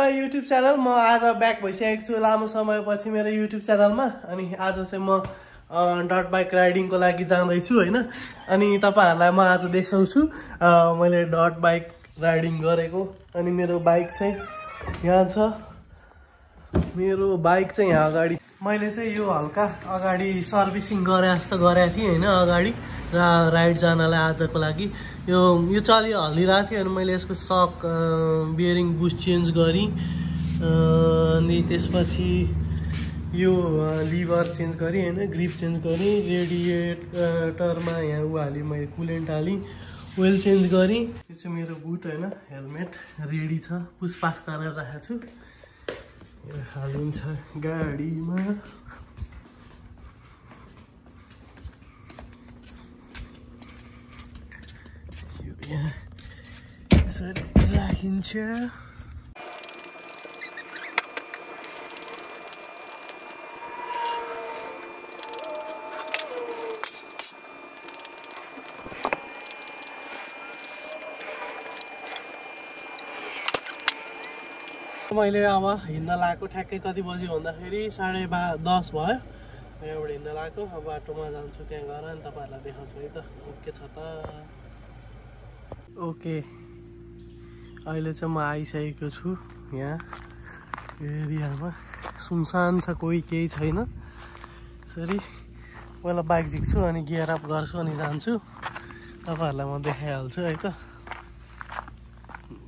My YouTube channel म आज back भइसकेको छु लामो समयपछि मेरो युट्युब च्यानलमा अनि आज चाहिँ म डट बाइक राइडिङको लागि जाँदैछु होइन? अनि तपाईँहरूलाई म आज देखाउँछु मैले डट बाइक राइडिङ गरेको। अनि मेरो बाइक चाहिँ यहाँ छ। मेरो बाइक चाहिँ यहाँ अगाडि। मैले चाहिँ यो हल्का अगाडि सर्भिसिङ गरे जस्तो गरेको थिएँ होइन अगाडि र राइड जानलाई आजको लागि। यो यो चलि हल्लिरहेको थियो अनि मैले यसको सक बियरिङ बुस्ट चेन्ज गरेँ। अनि त्यसपछि यो लिभर चेन्ज गरेँ होइन ग्रिप चेन्ज गरेँ रेडिएटरमा यहाँ ऊ हालेँ मैले कुलेन्ट हालेँ ओइल चेन्ज गरेँ। यो चाहिँ मेरो बुट होइन हेलमेट रेडी छ पुसपास गरेर राखेको छु। हालिन्छ गाडीमा। यहाँ यसरी राखिन्छ। मैले अब हिँड्न लगाएको ठ्याक्कै कति बजी भन्दाखेरि साढे बा दस भयो। यहाँबाट हिँड्न लगाएको अब बाटोमा जान्छु त्यहाँ गएर अनि तपाईँहरूलाई देखाउँछु। है त ओके छ त। ओके। अहिले चाहिँ म आइसकेको छु यहाँ। एरियामा सुनसान छ कोही केही छैन। यसरी पहिला बाइक झिक्छु अनि गियर अप गर्छु अनि जान्छु। तपाईँहरूलाई म देखाइहाल्छु है त।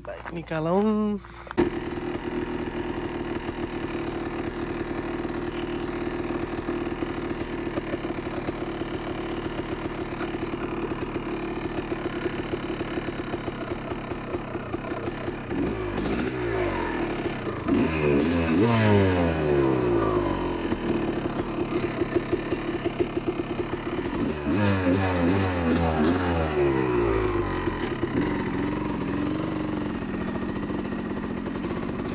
बाइक निकालौँ।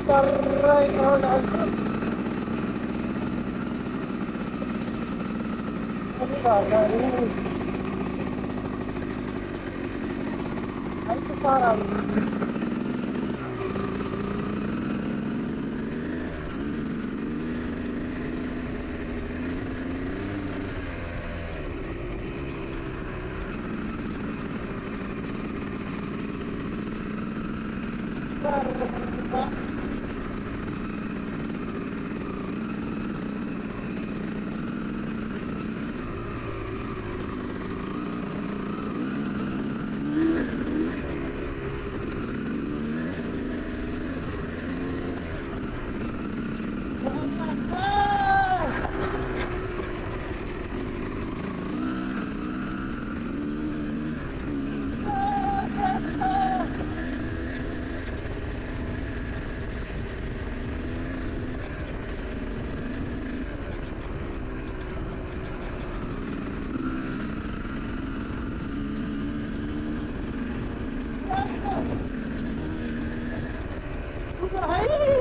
صار رايح هون على الفوق صار على Hey!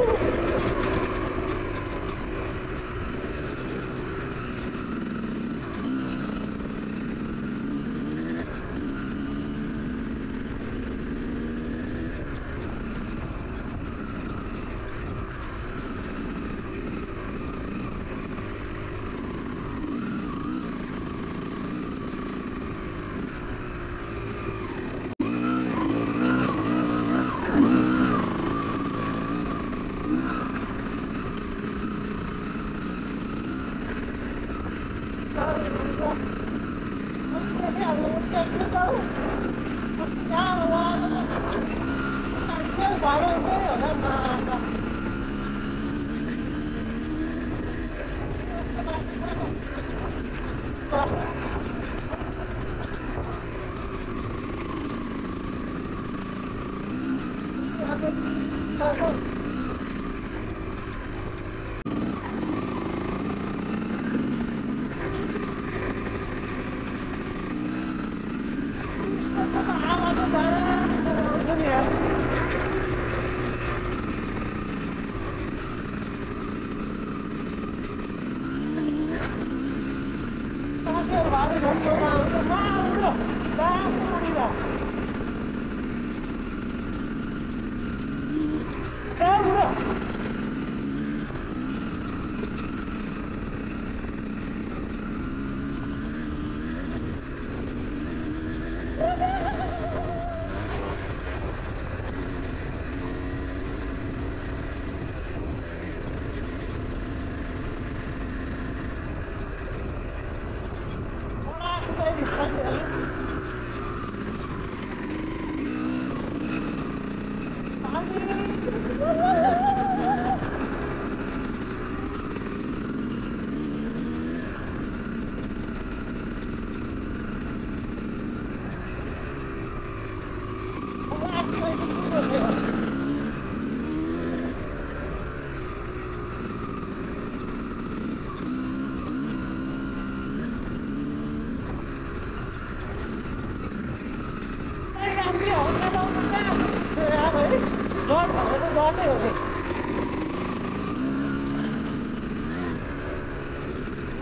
나를 정보가 나를 나를 나를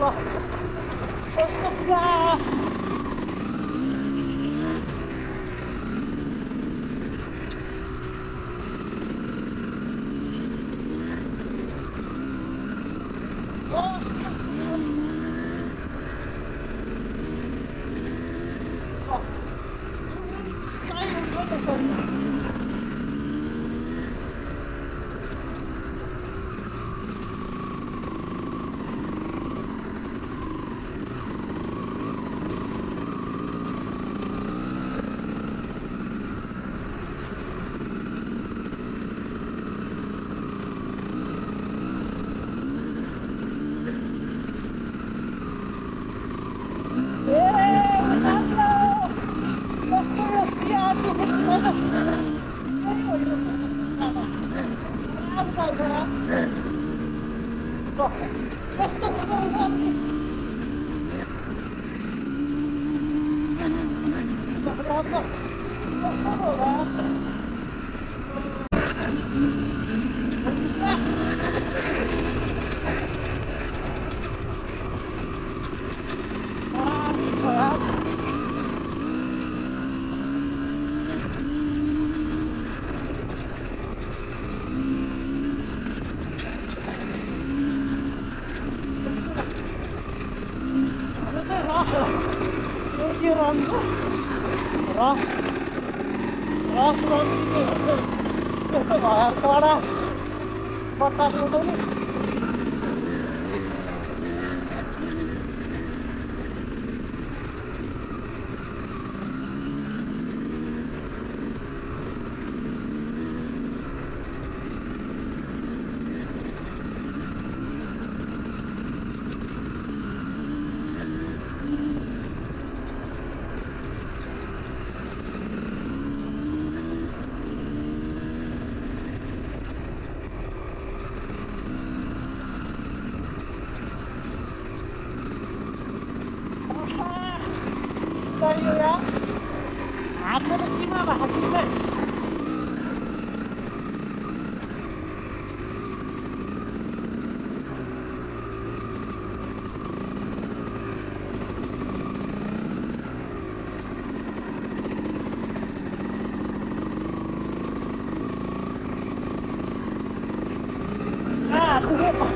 我不服啊 Wow. Get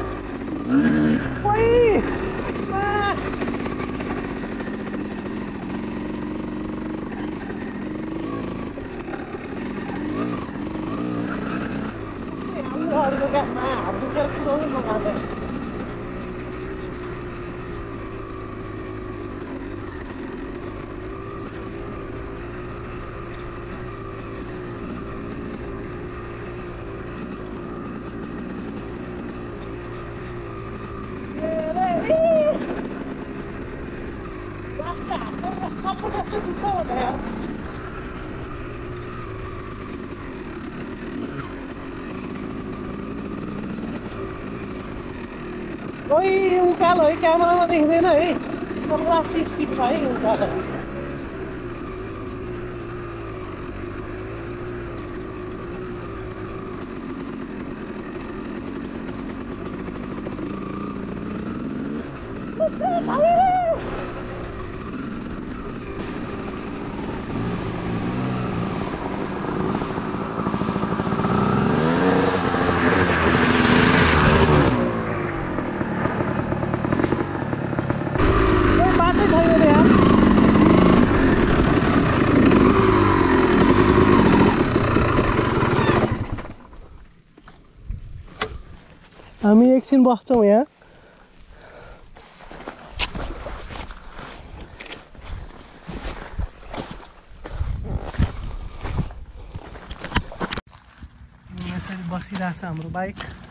खोइ उकालो है क्यामेरामा देख्दैन है पचासी स्पिड छ है उकालो एकछिन बस्छौँ यहाँ यसरी बसिरहेछ हाम्रो बाइक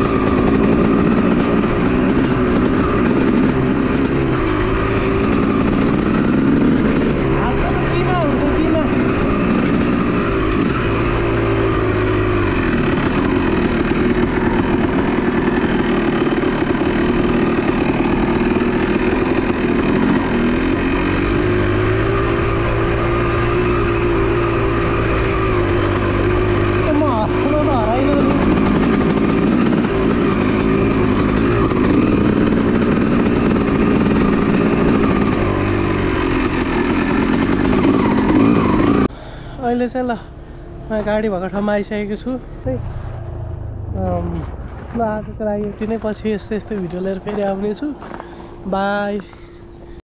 you. रहेछ ल। म गाडी भएको ठाउँमा आइसकेको छु। ल आजको लागि यति नै पछि यस्तै यस्तै भिडियो लिएर फेरि आउनेछु बाई।